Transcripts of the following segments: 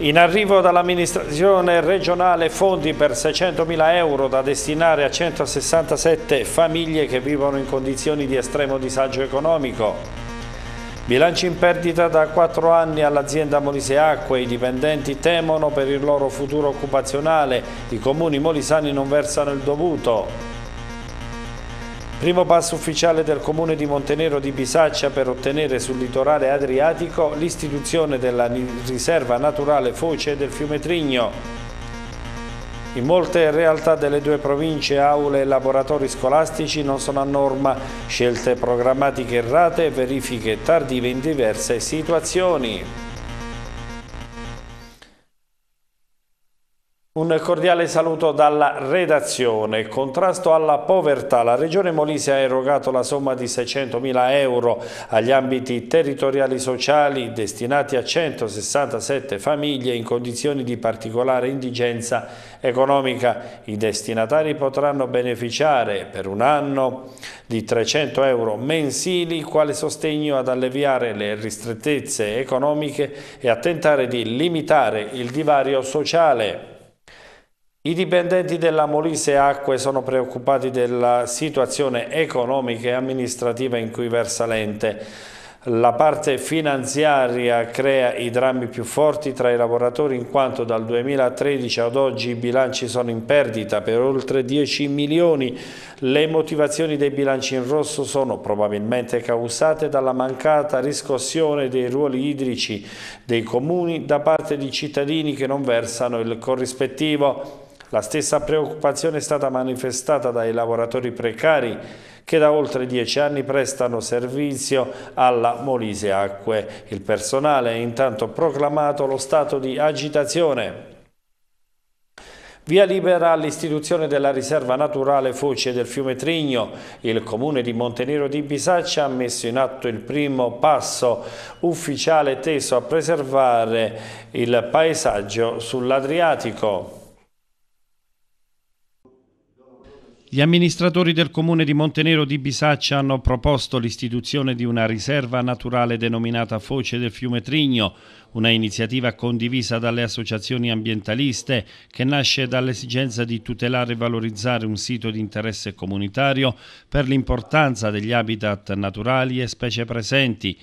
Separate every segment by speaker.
Speaker 1: In arrivo dall'amministrazione regionale fondi per 600.000 euro da destinare a 167 famiglie che vivono in condizioni di estremo disagio economico. Bilanci in perdita da 4 anni all'azienda Molise Acque, i dipendenti temono per il loro futuro occupazionale, i comuni molisani non versano il dovuto. Primo passo ufficiale del comune di Montenero di Bisaccia per ottenere sul litorale adriatico l'istituzione della riserva naturale foce del fiume Trigno. In molte realtà delle due province aule e laboratori scolastici non sono a norma, scelte programmatiche errate e verifiche tardive in diverse situazioni. Un cordiale saluto dalla redazione. Contrasto alla povertà. La Regione Molise ha erogato la somma di 600.000 euro agli ambiti territoriali sociali destinati a 167 famiglie in condizioni di particolare indigenza economica. I destinatari potranno beneficiare per un anno di 300 euro mensili quale sostegno ad alleviare le ristrettezze economiche e a tentare di limitare il divario sociale. I dipendenti della Molise Acque sono preoccupati della situazione economica e amministrativa in cui versa l'ente. La parte finanziaria crea i drammi più forti tra i lavoratori in quanto dal 2013 ad oggi i bilanci sono in perdita per oltre 10 milioni. Le motivazioni dei bilanci in rosso sono probabilmente causate dalla mancata riscossione dei ruoli idrici dei comuni da parte di cittadini che non versano il corrispettivo. La stessa preoccupazione è stata manifestata dai lavoratori precari che da oltre dieci anni prestano servizio alla Molise Acque. Il personale ha intanto proclamato lo stato di agitazione. Via libera all'istituzione della riserva naturale Foce del fiume Trigno. Il comune di Montenero di Bisaccia ha messo in atto il primo passo ufficiale teso a preservare il paesaggio sull'Adriatico. Gli amministratori del comune di Montenero di Bisaccia hanno proposto l'istituzione di una riserva naturale denominata Foce del fiume Trigno, una iniziativa condivisa dalle associazioni ambientaliste che nasce dall'esigenza di tutelare e valorizzare un sito di interesse comunitario per l'importanza degli habitat naturali e specie presenti,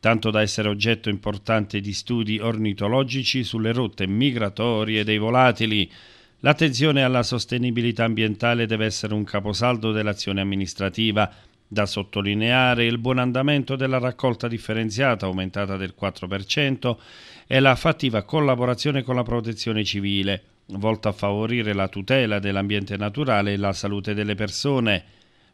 Speaker 1: tanto da essere oggetto importante di studi ornitologici sulle rotte migratorie dei volatili. L'attenzione alla sostenibilità ambientale deve essere un caposaldo dell'azione amministrativa. Da sottolineare il buon andamento della raccolta differenziata aumentata del 4% e la fattiva collaborazione con la protezione civile, volta a favorire la tutela dell'ambiente naturale e la salute delle persone.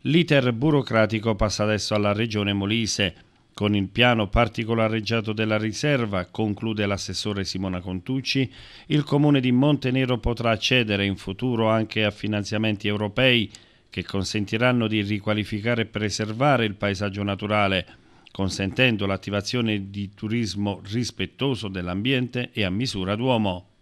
Speaker 1: L'iter burocratico passa adesso alla Regione Molise. Con il piano particolareggiato della riserva, conclude l'assessore Simona Contucci, il comune di Montenero potrà accedere in futuro anche a finanziamenti europei che consentiranno di riqualificare e preservare il paesaggio naturale, consentendo l'attivazione di turismo rispettoso dell'ambiente e a misura d'uomo.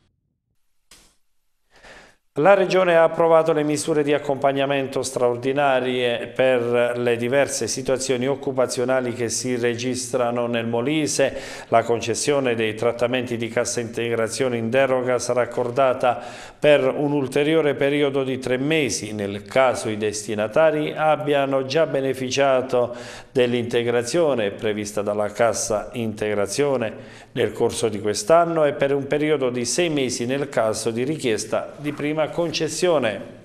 Speaker 1: La Regione ha approvato le misure di accompagnamento straordinarie per le diverse situazioni occupazionali che si registrano nel Molise. La concessione dei trattamenti di cassa integrazione in deroga sarà accordata per un ulteriore periodo di tre mesi nel caso i destinatari abbiano già beneficiato dell'integrazione prevista dalla cassa integrazione nel corso di quest'anno e per un periodo di sei mesi nel caso di richiesta di prima una concessione.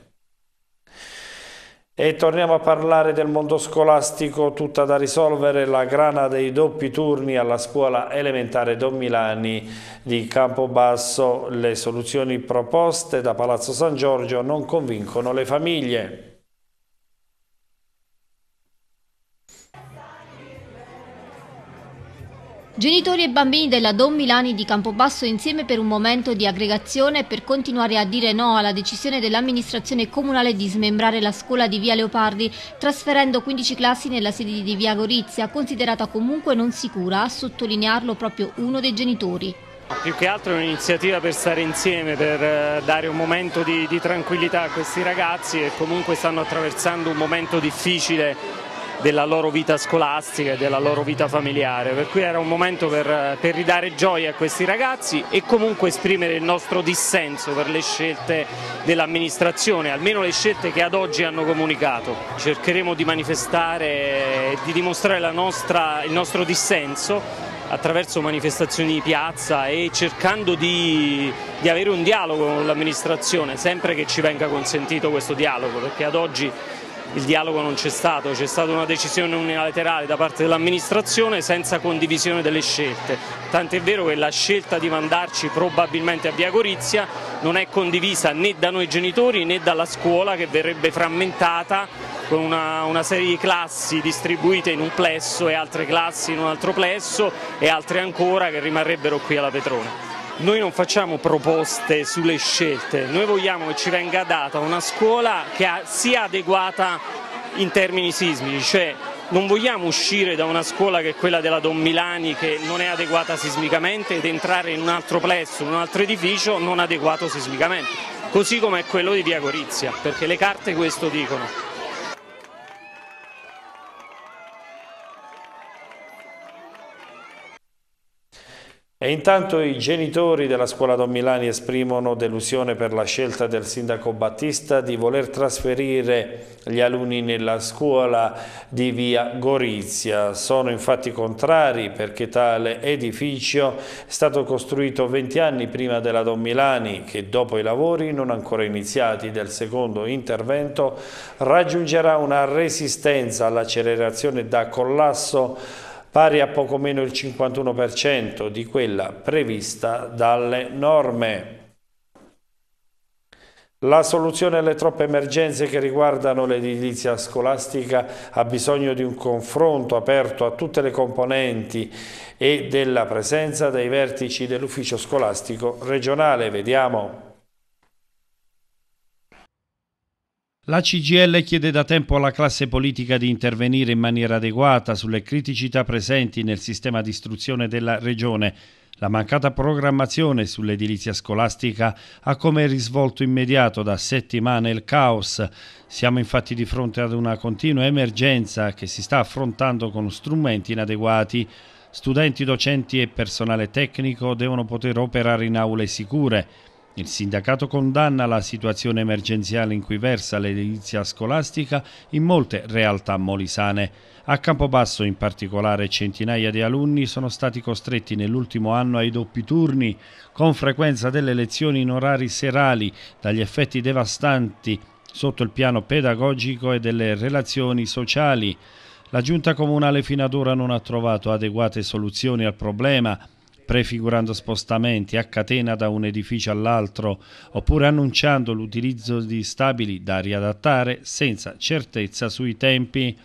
Speaker 1: E torniamo a parlare del mondo scolastico, tutta da risolvere la grana dei doppi turni alla scuola elementare Don Milani di Campobasso. Le soluzioni proposte da Palazzo San Giorgio non convincono le famiglie.
Speaker 2: Genitori e bambini della Don Milani di Campobasso insieme per un momento di aggregazione per continuare a dire no alla decisione dell'amministrazione comunale di smembrare la scuola di Via Leopardi, trasferendo 15 classi nella sede di Via Gorizia, considerata comunque non sicura, a sottolinearlo proprio uno dei genitori.
Speaker 3: Più che altro è un'iniziativa per stare insieme, per eh, dare un momento di, di tranquillità a questi ragazzi che comunque stanno attraversando un momento difficile della loro vita scolastica e della loro vita familiare, per cui era un momento per, per ridare gioia a questi ragazzi e comunque esprimere il nostro dissenso per le scelte dell'amministrazione, almeno le scelte che ad oggi hanno comunicato. Cercheremo di manifestare e di dimostrare nostra, il nostro dissenso attraverso manifestazioni di piazza e cercando di, di avere un dialogo con l'amministrazione, sempre che ci venga consentito questo dialogo, perché ad oggi il dialogo non c'è stato, c'è stata una decisione unilaterale da parte dell'amministrazione senza condivisione delle scelte, tant'è vero che la scelta di mandarci probabilmente a Via Gorizia non è condivisa né da noi genitori né dalla scuola che verrebbe frammentata con una, una, serie di classi distribuite in un plesso e altre classi in un altro plesso e altre ancora che rimarrebbero qui alla Petrona. Noi non facciamo proposte sulle scelte, noi vogliamo che ci venga data una scuola che sia adeguata in termini sismici, cioè non vogliamo uscire da una scuola che è quella della Don Milani che non è adeguata sismicamente ed entrare in un altro plesso, in un altro edificio non adeguato sismicamente, così come è quello di Via Gorizia, perché le carte questo dicono.
Speaker 1: E intanto i genitori della scuola Don Milani esprimono delusione per la scelta del sindaco Battista di voler trasferire gli alunni nella scuola di via Gorizia. Sono infatti contrari perché tale edificio è stato costruito 20 anni prima della Don Milani che dopo i lavori non ancora iniziati del secondo intervento raggiungerà una resistenza all'accelerazione da collasso pari a poco meno il 51% di quella prevista dalle norme. La soluzione alle troppe emergenze che riguardano l'edilizia scolastica ha bisogno di un confronto aperto a tutte le componenti e della presenza dei vertici dell'ufficio scolastico regionale. Vediamo.
Speaker 4: La CGL chiede da tempo alla classe politica di intervenire in maniera adeguata sulle criticità presenti nel sistema di istruzione della Regione. La mancata programmazione sull'edilizia scolastica ha come risvolto immediato da settimane il caos. Siamo infatti di fronte ad una continua emergenza che si sta affrontando con strumenti inadeguati. Studenti, docenti e personale tecnico devono poter operare in aule sicure. Il sindacato condanna la situazione emergenziale in cui versa l'edilizia scolastica in molte realtà molisane. A Campobasso in particolare centinaia di alunni sono stati costretti nell'ultimo anno ai doppi turni, con frequenza delle lezioni in orari serali, dagli effetti devastanti sotto il piano pedagogico e delle relazioni sociali. La giunta comunale fino ad ora non ha trovato adeguate soluzioni al problema prefigurando spostamenti a catena da un edificio all'altro oppure annunciando l'utilizzo di stabili da riadattare senza certezza sui tempi.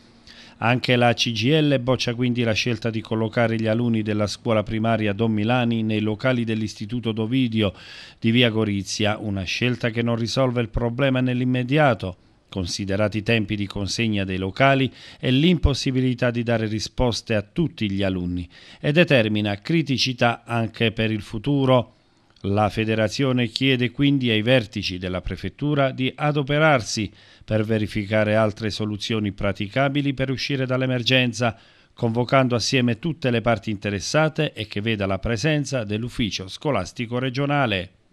Speaker 4: Anche la CGL boccia quindi la scelta di collocare gli alunni della scuola primaria Don Milani nei locali dell'Istituto Dovidio di Via Gorizia, una scelta che non risolve il problema nell'immediato considerati i tempi di consegna dei locali e l'impossibilità di dare risposte a tutti gli alunni e determina criticità anche per il futuro. La federazione chiede quindi ai vertici della prefettura di adoperarsi per verificare altre soluzioni praticabili per uscire dall'emergenza, convocando assieme tutte le parti interessate e che veda la presenza dell'ufficio scolastico regionale.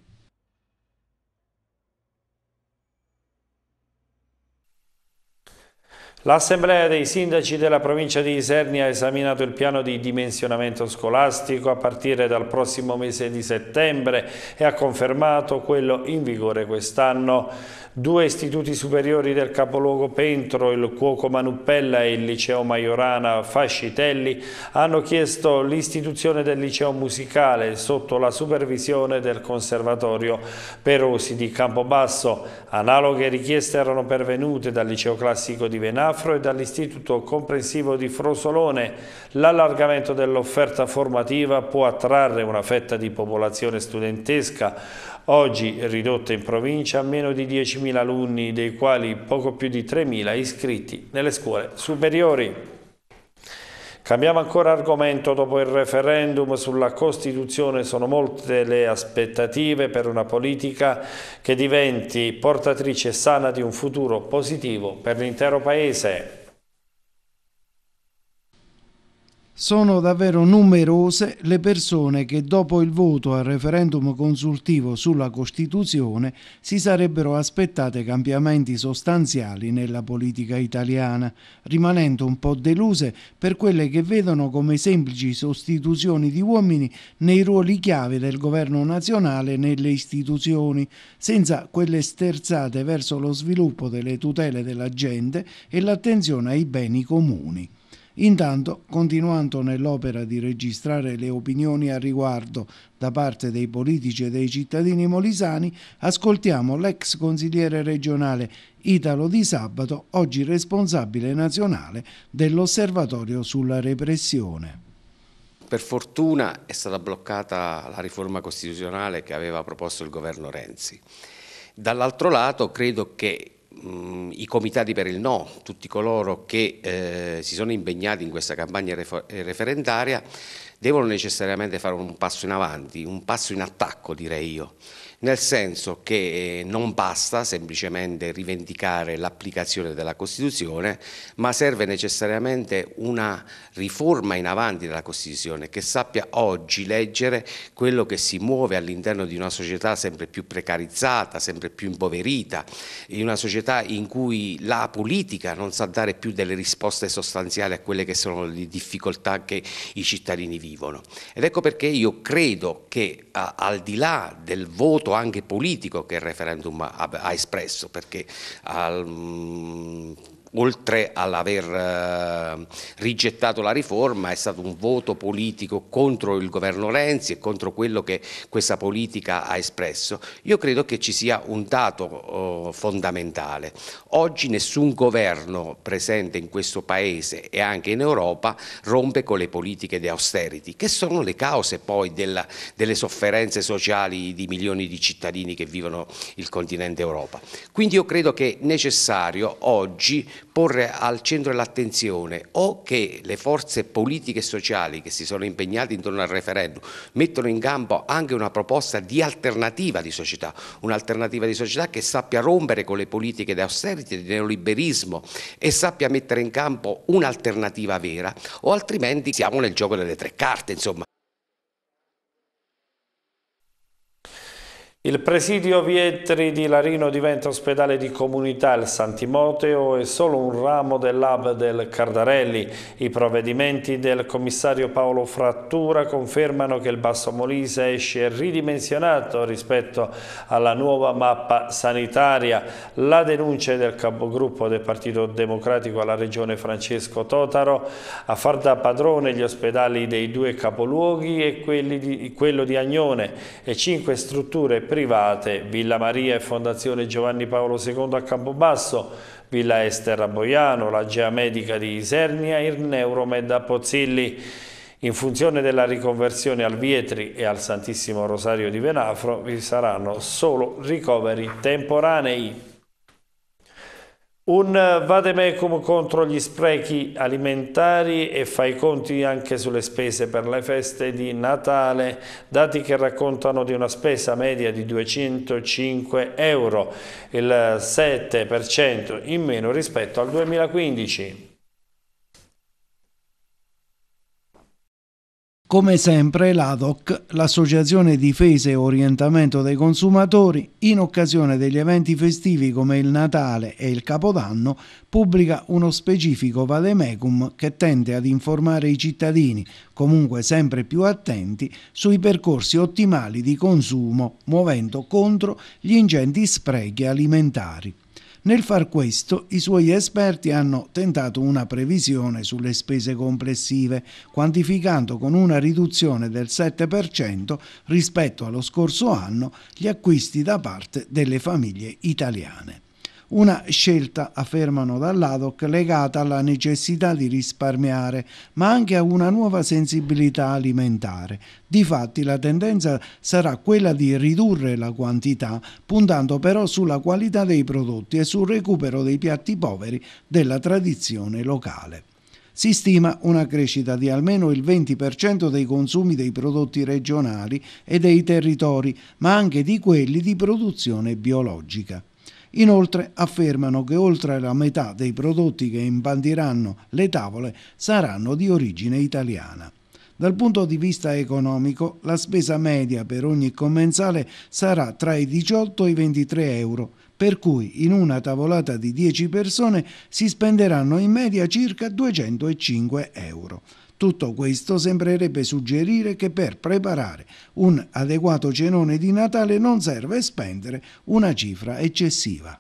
Speaker 1: L'Assemblea dei sindaci della provincia di Isernia ha esaminato il piano di dimensionamento scolastico a partire dal prossimo mese di settembre e ha confermato quello in vigore quest'anno. Due istituti superiori del capoluogo Pentro, il Cuoco Manuppella e il Liceo Maiorana Fascitelli, hanno chiesto l'istituzione del liceo musicale sotto la supervisione del Conservatorio Perosi di Campobasso. Analoghe richieste erano pervenute dal Liceo Classico di Venafro e dall'Istituto Comprensivo di Frosolone. L'allargamento dell'offerta formativa può attrarre una fetta di popolazione studentesca oggi ridotta in provincia a meno di 10.000 alunni, dei quali poco più di 3.000 iscritti nelle scuole superiori. Cambiamo ancora argomento, dopo il referendum sulla Costituzione sono molte le aspettative per una politica che diventi portatrice sana di un futuro positivo per l'intero Paese.
Speaker 5: Sono davvero numerose le persone che dopo il voto al referendum consultivo sulla Costituzione si sarebbero aspettate cambiamenti sostanziali nella politica italiana, rimanendo un po' deluse per quelle che vedono come semplici sostituzioni di uomini nei ruoli chiave del governo nazionale e nelle istituzioni, senza quelle sterzate verso lo sviluppo delle tutele della gente e l'attenzione ai beni comuni. Intanto, continuando nell'opera di registrare le opinioni a riguardo da parte dei politici e dei cittadini molisani, ascoltiamo l'ex consigliere regionale Italo Di Sabato, oggi responsabile nazionale dell'Osservatorio sulla repressione.
Speaker 6: Per fortuna è stata bloccata la riforma costituzionale che aveva proposto il governo Renzi. Dall'altro lato credo che i comitati per il no, tutti coloro che eh, si sono impegnati in questa campagna referendaria, devono necessariamente fare un passo in avanti, un passo in attacco direi io nel senso che eh, non basta semplicemente rivendicare l'applicazione della Costituzione, ma serve necessariamente una riforma in avanti della Costituzione che sappia oggi leggere quello che si muove all'interno di una società sempre più precarizzata, sempre più impoverita, in una società in cui la politica non sa dare più delle risposte sostanziali a quelle che sono le difficoltà che i cittadini vivono. Ed ecco perché io credo che al di là del voto anche politico che il referendum ha, ha espresso, perché al, oltre all'aver eh, rigettato la riforma, è stato un voto politico contro il governo Renzi e contro quello che questa politica ha espresso. Io credo che ci sia un dato oh, fondamentale. Oggi nessun governo presente in questo Paese e anche in Europa rompe con le politiche di austerity, che sono le cause poi della, delle sofferenze sociali di milioni di cittadini che vivono il continente Europa. Quindi io credo che è necessario oggi porre al centro dell'attenzione o che le forze politiche e sociali che si sono impegnate intorno al referendum mettono in campo anche una proposta di alternativa di società, un'alternativa di società che sappia rompere con le politiche di austerity, di neoliberismo e sappia mettere in campo un'alternativa vera o altrimenti siamo nel gioco delle tre carte, insomma.
Speaker 1: Il presidio Vietri di Larino diventa ospedale di comunità, il San Timoteo è solo un ramo dell'hub del Cardarelli. I provvedimenti del commissario Paolo Frattura confermano che il Basso Molise esce ridimensionato rispetto alla nuova mappa sanitaria. La denuncia del capogruppo del Partito Democratico alla regione Francesco Totaro a far da padrone gli ospedali dei due capoluoghi e di, quello di Agnone e cinque strutture private, Villa Maria e Fondazione Giovanni Paolo II a Campobasso, Villa Ester a Boiano, la Gea Medica di Isernia e il Neuromed a Pozzilli. In funzione della riconversione al Vietri e al Santissimo Rosario di Venafro vi saranno solo ricoveri temporanei. Un vademecum contro gli sprechi alimentari e fa i conti anche sulle spese per le feste di Natale, dati che raccontano di una spesa media di 205 euro, il 7% in meno rispetto al 2015.
Speaker 5: Come sempre l'ADOC, l'Associazione Difesa e Orientamento dei Consumatori, in occasione degli eventi festivi come il Natale e il Capodanno, pubblica uno specifico vademecum che tende ad informare i cittadini, comunque sempre più attenti, sui percorsi ottimali di consumo, muovendo contro gli ingenti sprechi alimentari. Nel far questo, i suoi esperti hanno tentato una previsione sulle spese complessive, quantificando con una riduzione del 7% rispetto allo scorso anno gli acquisti da parte delle famiglie italiane. Una scelta, affermano dall'ADOC, legata alla necessità di risparmiare, ma anche a una nuova sensibilità alimentare. Difatti la tendenza sarà quella di ridurre la quantità, puntando però sulla qualità dei prodotti e sul recupero dei piatti poveri della tradizione locale. Si stima una crescita di almeno il 20% dei consumi dei prodotti regionali e dei territori, ma anche di quelli di produzione biologica. Inoltre affermano che oltre la metà dei prodotti che imbandiranno le tavole saranno di origine italiana. Dal punto di vista economico, la spesa media per ogni commensale sarà tra i 18 e i 23 euro, per cui in una tavolata di 10 persone si spenderanno in media circa 205 euro. Tutto questo sembrerebbe suggerire che per preparare un adeguato cenone di Natale non serve spendere una cifra eccessiva.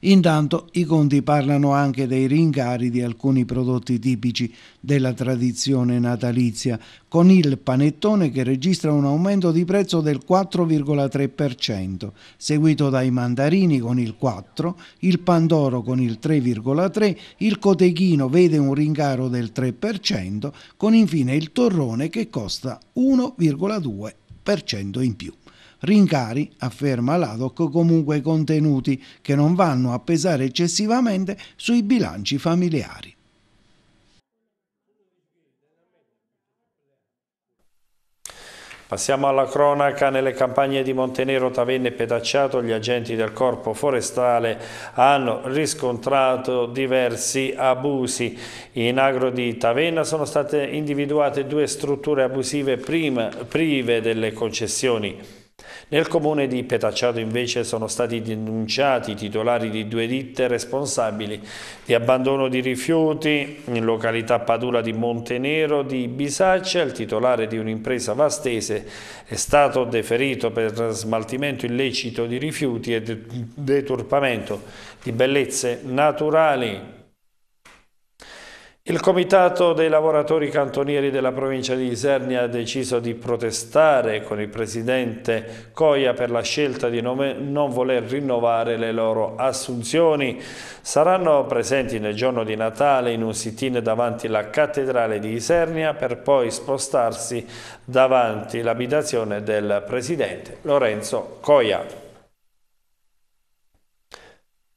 Speaker 5: Intanto i conti parlano anche dei rincari di alcuni prodotti tipici della tradizione natalizia, con il panettone che registra un aumento di prezzo del 4,3%, seguito dai mandarini con il 4%, il pandoro con il 3,3%, il cotechino vede un rincaro del 3%, con infine il torrone che costa 1,2% in più. Rincari, afferma l'ADOC, comunque contenuti che non vanno a pesare eccessivamente sui bilanci familiari.
Speaker 1: Passiamo alla cronaca. Nelle campagne di Montenero, Tavenna e Petacciato gli agenti del corpo forestale hanno riscontrato diversi abusi. In agro di Tavenna sono state individuate due strutture abusive prima, prive delle concessioni. Nel comune di Petacciato invece sono stati denunciati i titolari di due ditte responsabili di abbandono di rifiuti in località Padula di Montenero di Bisaccia. Il titolare di un'impresa vastese è stato deferito per smaltimento illecito di rifiuti e deturpamento di bellezze naturali. Il Comitato dei lavoratori cantonieri della provincia di Isernia ha deciso di protestare con il presidente Coia per la scelta di non voler rinnovare le loro assunzioni. Saranno presenti nel giorno di Natale in un sit-in davanti alla cattedrale di Isernia per poi spostarsi davanti l'abitazione del presidente Lorenzo Coia.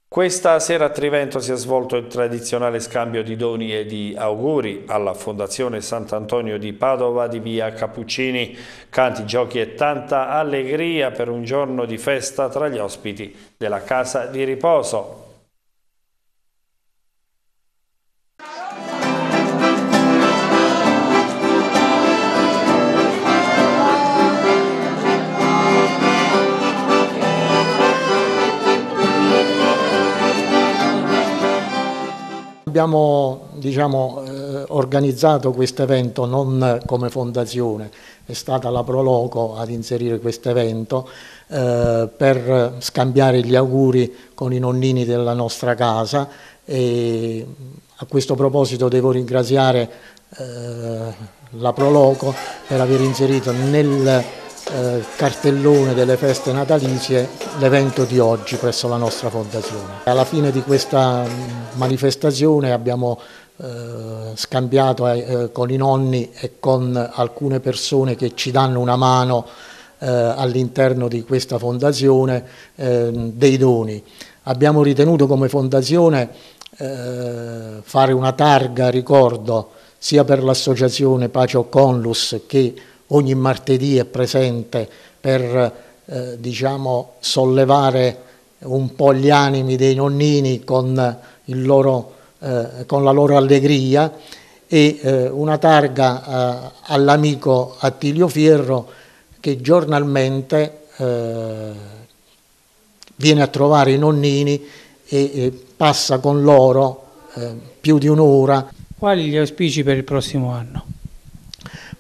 Speaker 1: Questa sera a Trivento si è svolto il tradizionale scambio di doni e di auguri alla Fondazione Sant'Antonio di Padova di via Cappuccini. Canti, giochi e tanta allegria per un giorno di festa tra gli ospiti della casa di riposo.
Speaker 7: Abbiamo diciamo, eh, organizzato questo evento non come fondazione, è stata la Proloco ad inserire questo evento eh, per scambiare gli auguri con i nonnini della nostra casa e a questo proposito devo ringraziare eh, la Proloco per aver inserito nel eh, cartellone delle feste natalizie l'evento di oggi presso la nostra fondazione. Alla fine di questa manifestazione abbiamo eh, scambiato eh, con i nonni e con alcune persone che ci danno una mano all'interno di questa fondazione eh, dei doni. Abbiamo ritenuto come fondazione fare una targa ricordo sia per l'associazione Pace Conlus che ogni martedì è presente per eh, diciamo, sollevare un po' gli animi dei nonnini con, loro, eh, con la loro allegria e eh, una targa eh, all'amico Attilio Fierro che giornalmente eh, viene a trovare i nonnini e, e passa con loro eh, più di un'ora.
Speaker 8: Quali gli auspici per il prossimo anno?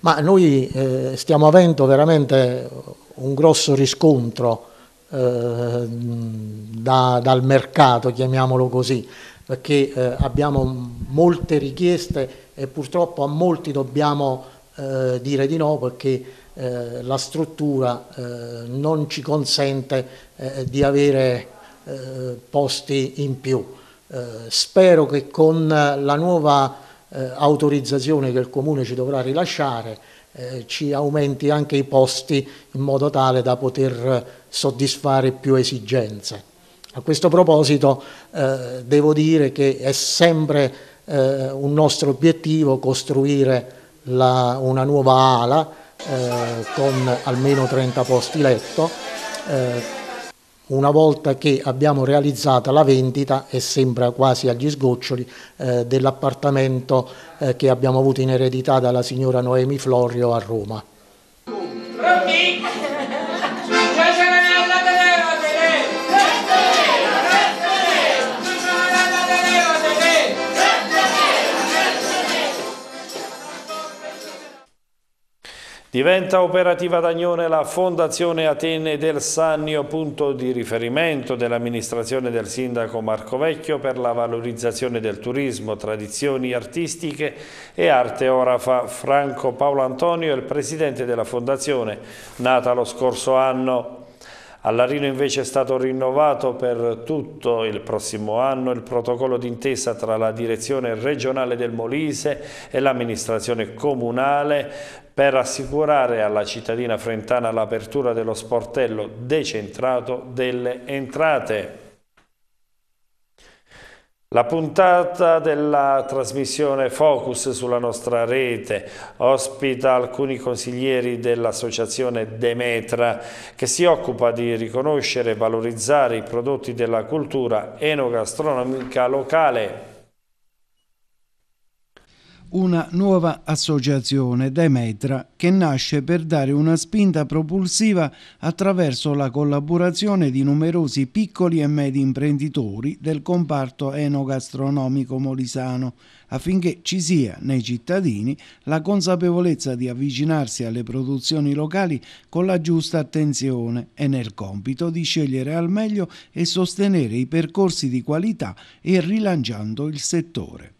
Speaker 7: Ma noi eh, stiamo avendo veramente un grosso riscontro eh, da, dal mercato, chiamiamolo così, perché eh, abbiamo molte richieste e purtroppo a molti dobbiamo eh, dire di no perché eh, la struttura eh, non ci consente di avere posti in più. spero che con la nuova eh, autorizzazione che il Comune ci dovrà rilasciare eh, ci aumenti anche i posti in modo tale da poter soddisfare più esigenze. A questo proposito eh, devo dire che è sempre eh, un nostro obiettivo costruire la, una nuova ala eh, con almeno 30 posti letto. Una volta che abbiamo realizzato la vendita e sembra quasi agli sgoccioli eh, dell'appartamento eh, che abbiamo avuto in eredità dalla signora Noemi Florio a Roma.
Speaker 1: Diventa operativa ad Agnone la Fondazione Atene del Sannio, punto di riferimento dell'amministrazione del sindaco Marco Vecchio per la valorizzazione del turismo, tradizioni artistiche e arte orafa. Franco Paolo Antonio è il presidente della Fondazione, nata lo scorso anno. A Larino invece è stato rinnovato per tutto il prossimo anno il protocollo d'intesa tra la direzione regionale del Molise e l'amministrazione comunale per assicurare alla cittadina frentana l'apertura dello sportello decentrato delle entrate. La puntata della trasmissione Focus sulla nostra rete ospita alcuni consiglieri dell'associazione Demetra che si occupa di riconoscere e valorizzare i prodotti della cultura enogastronomica locale
Speaker 5: una nuova associazione Demetra che nasce per dare una spinta propulsiva attraverso la collaborazione di numerosi piccoli e medi imprenditori del comparto enogastronomico molisano affinché ci sia nei cittadini la consapevolezza di avvicinarsi alle produzioni locali con la giusta attenzione e nel compito di scegliere al meglio e sostenere i percorsi di qualità e rilanciando il settore.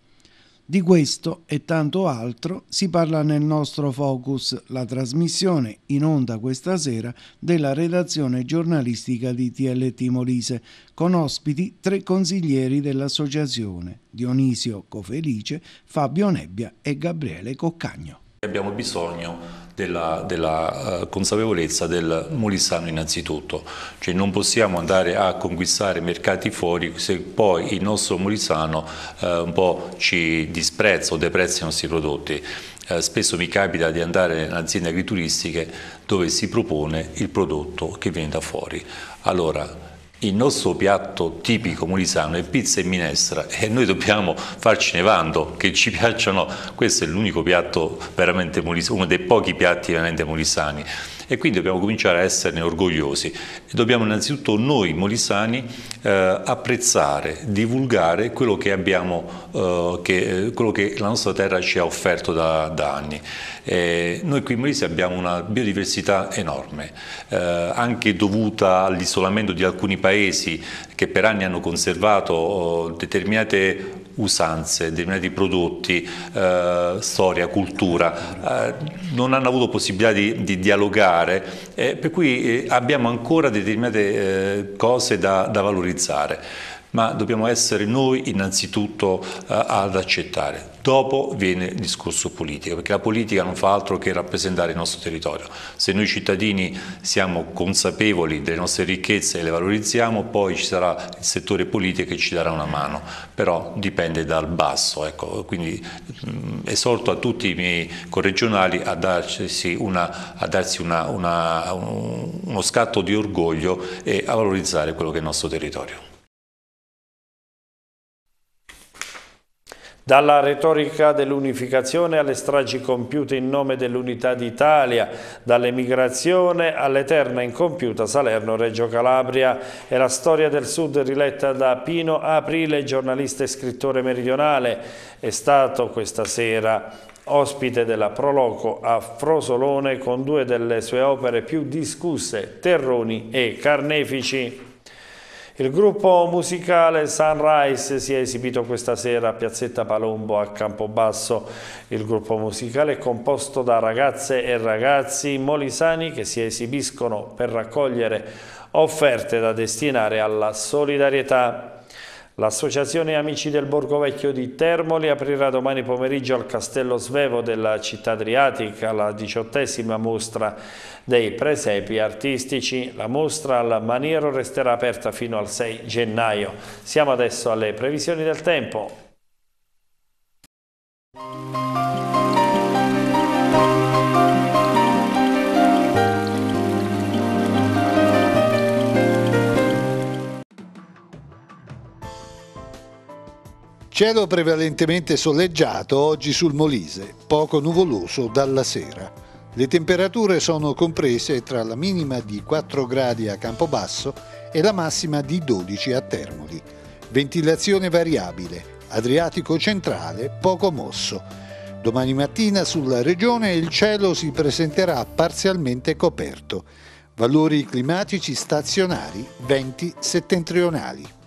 Speaker 5: Di questo e tanto altro si parla nel nostro Focus, la trasmissione in onda questa sera della redazione giornalistica di TLT Molise, con ospiti tre consiglieri dell'associazione, Dionisio Cofelice, Fabio Nebbia e Gabriele Coccagno.
Speaker 9: Abbiamo bisogno della, della uh, consapevolezza del molisano innanzitutto, cioè non possiamo andare a conquistare mercati fuori se poi il nostro molisano uh, un po' ci disprezza o deprezza i nostri prodotti. Uh, spesso mi capita di andare in aziende agrituristiche dove si propone il prodotto che viene da fuori. Allora, il nostro piatto tipico molisano è pizza e minestra e noi dobbiamo farci nevando, che ci piacciono, questo è l'unico piatto veramente molisano, uno dei pochi piatti veramente molisani e quindi dobbiamo cominciare a esserne orgogliosi. E dobbiamo innanzitutto noi molisani eh, apprezzare, divulgare quello che, abbiamo, eh, che, quello che la nostra terra ci ha offerto da, da anni. Eh, noi qui in Molise abbiamo una biodiversità enorme, eh, anche dovuta all'isolamento di alcuni paesi che per anni hanno conservato oh, determinate usanze, determinati prodotti, eh, storia, cultura, eh, non hanno avuto possibilità di, di dialogare, eh, per cui eh, abbiamo ancora determinate eh, cose da, da valorizzare ma dobbiamo essere noi innanzitutto uh, ad accettare. Dopo viene il discorso politico, perché la politica non fa altro che rappresentare il nostro territorio. Se noi cittadini siamo consapevoli delle nostre ricchezze e le valorizziamo, poi ci sarà il settore politico che ci darà una mano, però dipende dal basso. Ecco. Quindi mh, mm, esorto a tutti i miei corregionali a darsi, una, a darsi una, una, un, uno scatto di orgoglio e a valorizzare quello che è il nostro territorio.
Speaker 1: Dalla retorica dell'unificazione alle stragi compiute in nome dell'unità d'Italia, dall'emigrazione all'eterna incompiuta Salerno-Reggio Calabria è la storia del Sud riletta da Pino Aprile, giornalista e scrittore meridionale. È stato questa sera ospite della Proloco a Frosolone con due delle sue opere più discusse, Terroni e Carnefici. Il gruppo musicale Sunrise si è esibito questa sera a Piazzetta Palombo a Campobasso. Il gruppo musicale è composto da ragazze e ragazzi molisani che si esibiscono per raccogliere offerte da destinare alla solidarietà. L'Associazione Amici del Borgo Vecchio di Termoli aprirà domani pomeriggio al Castello Svevo della città adriatica la diciottesima mostra dei presepi artistici. La mostra al Maniero resterà aperta fino al 6 gennaio. Siamo adesso alle previsioni del tempo.
Speaker 10: Cielo prevalentemente soleggiato oggi sul Molise, poco nuvoloso dalla sera. Le temperature sono comprese tra la minima di 4 gradi a Campobasso e la massima di 12 a Termoli. Ventilazione variabile, Adriatico centrale poco mosso. Domani mattina sulla regione il cielo si presenterà parzialmente coperto. Valori climatici stazionari, venti settentrionali.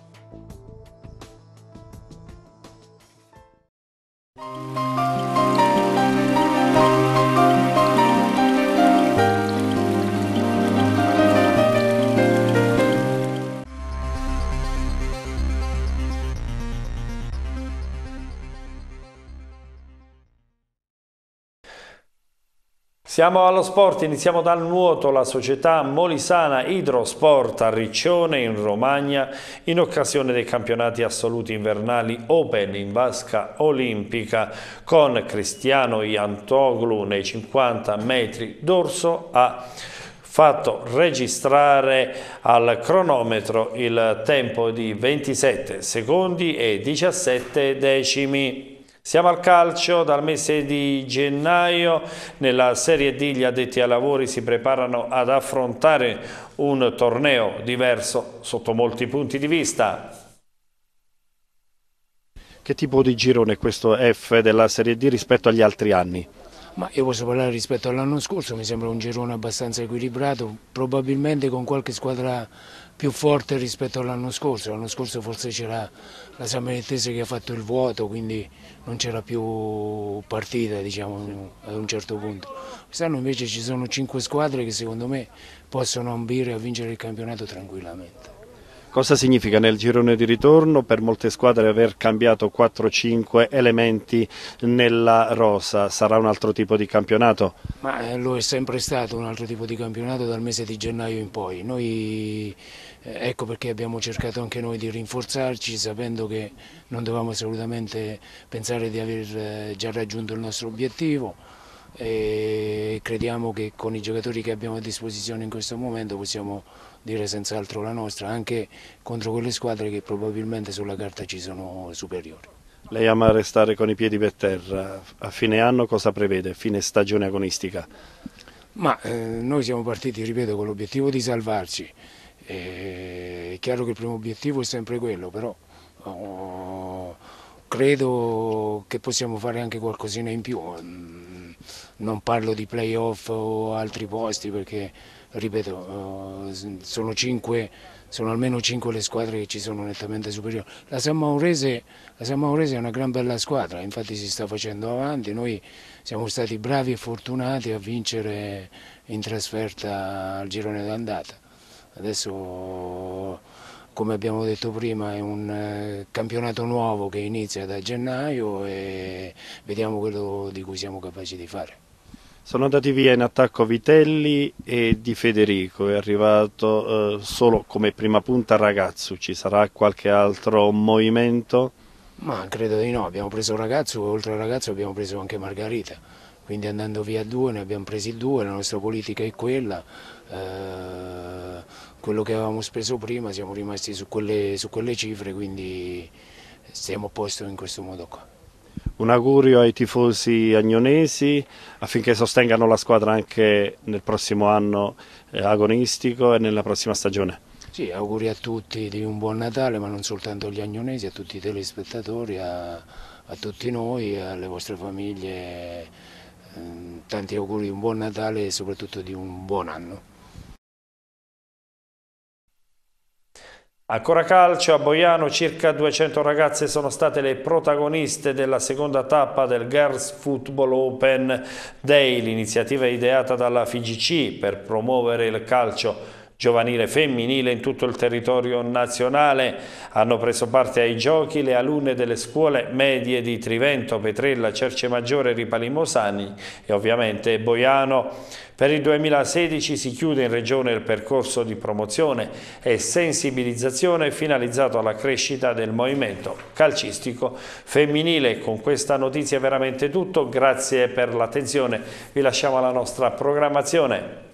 Speaker 1: Siamo allo sport, iniziamo dal nuoto, la società Molisana Idrosport a Riccione in Romagna in occasione dei campionati assoluti invernali Open in vasca olimpica con Cristiano Iantoglu nei 50 metri d'orso ha fatto registrare al cronometro il tempo di 27 secondi e 17 decimi. Siamo al calcio, dal mese di gennaio nella Serie D gli addetti ai lavori si preparano ad affrontare un torneo diverso sotto molti punti di vista.
Speaker 4: Che tipo di girone è questo F della Serie D rispetto agli altri anni?
Speaker 8: Ma io posso parlare rispetto all'anno scorso, mi sembra un girone abbastanza equilibrato, probabilmente con qualche squadra più forte rispetto all'anno scorso, l'anno scorso forse c'era la Samenettese che ha fatto il vuoto, quindi non c'era più partita diciamo, ad un certo punto. Quest'anno invece ci sono cinque squadre che secondo me possono ambire a vincere il campionato tranquillamente.
Speaker 4: Cosa significa nel girone di ritorno per molte squadre aver cambiato 4-5 elementi nella rosa? Sarà un altro tipo di campionato?
Speaker 8: Ma eh, lo è sempre stato un altro tipo di campionato dal mese di gennaio in poi. Noi eh, ecco perché abbiamo cercato anche noi di rinforzarci sapendo che non dovevamo assolutamente pensare di aver eh, già raggiunto il nostro obiettivo e crediamo che con i giocatori che abbiamo a disposizione in questo momento possiamo dire senz'altro la nostra anche contro quelle squadre che probabilmente sulla carta ci sono superiori.
Speaker 4: Lei ama restare con i piedi per terra, a fine anno cosa prevede, fine stagione agonistica?
Speaker 8: Ma eh, noi siamo partiti, ripeto, con l'obiettivo di salvarci, è chiaro che il primo obiettivo è sempre quello, però oh, credo che possiamo fare anche qualcosina in più. Non parlo di playoff o altri posti perché, ripeto, uh, sono, cinque, sono almeno cinque le squadre che ci sono nettamente superiori. La San, Maurese, la San Maurese è una gran bella squadra, infatti si sta facendo avanti, noi siamo stati bravi e fortunati a vincere in trasferta al girone d'andata. Adesso, come abbiamo detto prima, è un eh, campionato nuovo che inizia da gennaio e vediamo quello di cui siamo capaci di fare.
Speaker 4: Sono andati via in attacco Vitelli e Di Federico, è arrivato eh, solo come prima punta Ragazzo, ci sarà qualche altro movimento?
Speaker 8: Ma credo di no, abbiamo preso Ragazzo e oltre a Ragazzo abbiamo preso anche Margarita, quindi andando via due ne abbiamo presi due, la nostra politica è quella, eh, quello che avevamo speso prima siamo rimasti su quelle, su quelle cifre, quindi stiamo a posto in questo modo qua.
Speaker 4: Un augurio ai tifosi agnonesi affinché sostengano la squadra anche nel prossimo anno eh, agonistico e nella prossima stagione.
Speaker 8: Sì, auguri a tutti di un buon Natale, ma non soltanto agli agnonesi, a tutti i telespettatori, a, a tutti noi, alle vostre famiglie. Eh, tanti auguri di un buon Natale e soprattutto di un buon anno.
Speaker 1: Ancora calcio, a Boiano circa 200 ragazze sono state le protagoniste della seconda tappa del Girls Football Open Day, l'iniziativa ideata dalla FIGC per promuovere il calcio giovanile femminile in tutto il territorio nazionale. Hanno preso parte ai giochi le alunne delle scuole medie di Trivento, Petrella, Cerce Maggiore, Ripalimosani e ovviamente Boiano. Per il 2016 si chiude in regione il percorso di promozione e sensibilizzazione finalizzato alla crescita del movimento calcistico femminile. Con questa notizia è veramente tutto, grazie per l'attenzione, vi lasciamo alla nostra programmazione.